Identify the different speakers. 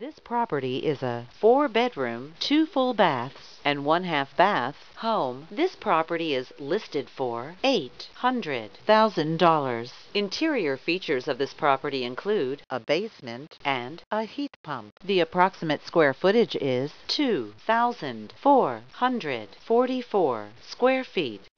Speaker 1: This property is a four bedroom, two full baths, and one half bath home. This property is listed for $800,000. Interior features of this property include a basement and a heat pump. The approximate square footage is 2,444 square feet.